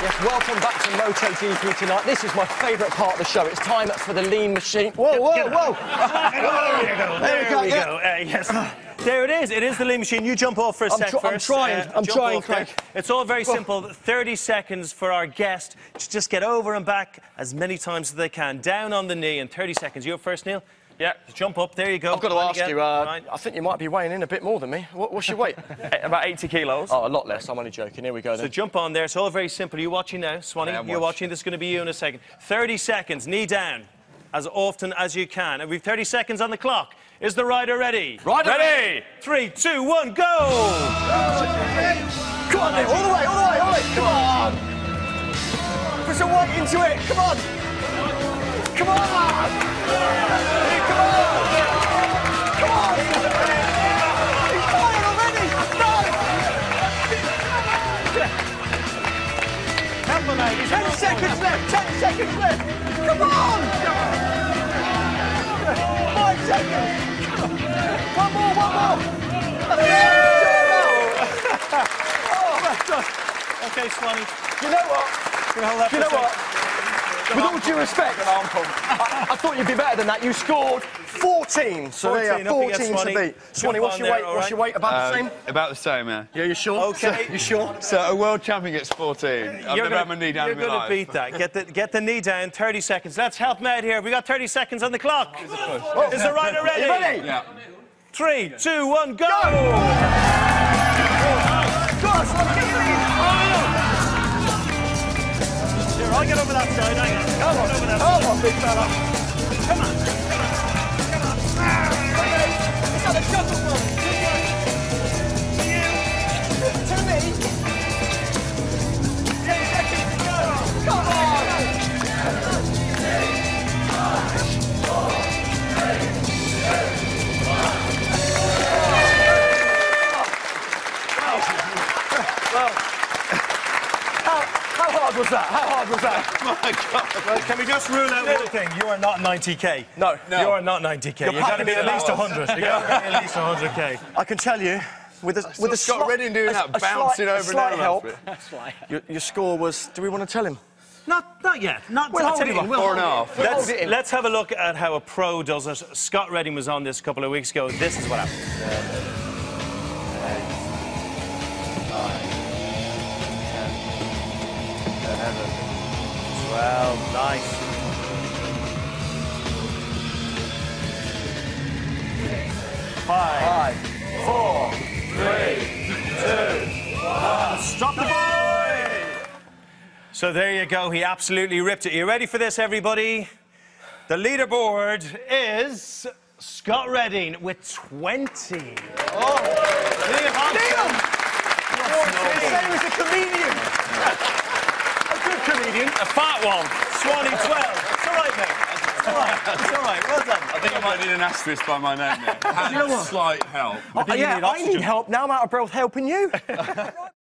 Yes, welcome back to MotoGP tonight. This is my favourite part of the show. It's time for the lean machine. Whoa, whoa, whoa! There we go. There, we go. Uh, yes. There it is. It is the lean machine. You jump off for a I'm sec tr- I'm first. trying. I'm trying, off there. Craig. It's all very simple. 30 seconds for our guest to just get over and back as many times as they can. Down on the knee in 30 seconds. You're first, Neil? Yeah. Just jump up. There you go. I've got to On ask again. you, uh, Right. I think you might be weighing in a bit more than me. What, what's your weight? About 80 kilos. oh, a lot less. I'm only joking. Here we go So then. jump on there. It's all very simple. You're watching now, Swanee? Yeah, You're watching. watching. This is going to be you in a second. 30 seconds. Knee down. As often as you can. And we've 30 seconds on the clock. Is the rider ready? Rider ready. Three, two, one, go! Come on, Neil. All the way, all the way, all the way. Come on. Put some weight into it. Come on. Come on. Help him out. He's Ten seconds left. Ten seconds left. Come on. Five seconds. One more, one more. Oh. Okay, Swanee. You know what? You hold that You for know what? With all due respect, I, I thought you'd be better than that. You scored 14. So there 14, you are, 14 to beat. Swanee, Jump what's your there, weight? all What's your weight? About the uh, same? About the same, yeah. Yeah, you sure? Okay. You sure? So a world champion gets 14. I've You're never gonna, had my knee down you're gonna beat that. Get the, get the knee down, 30 seconds. Let's help him out here. We got 30 seconds on the clock. Is oh. the rider ready? You ready? Yeah. Three, two, one, go! Go on, Swanee, get your lead. Here, I'll get over that side. Hang on. Come on. Over that Come on, big fella. Come on. Hard was that? How hard was that? Well, can we just rule out one thing? You are not 90k. No. You are not 90k. You've got to be at least 100. You've got to be at least 100k. I can tell you, with a, with a Scott Redding doing a- that, a bouncing slight, over and slight help. Your, your score was. Do we want to tell him? Not, not yet. Not We'll hold tell it you in, what. we'll Four and a hold half. We'll Let's, hold it in. let's have a look at how a pro does it. Scott Redding was on this a couple of weeks ago. This is what happened. Well, nice. Five, Five. four, three, two, one. Stop the boy! So there you go. He absolutely ripped it. Are You ready for this, everybody? The leaderboard is Scott Redding with 20. Oh, Liam. They say he was a comedian. A good comedian. A fat one. Swanee 12. It's all right, mate. It's all right. It's all right. Well done. I think I might need an asterisk by my name there. Had know what? slight help. Oh, yeah, I need help. Now I'm out of breath helping you.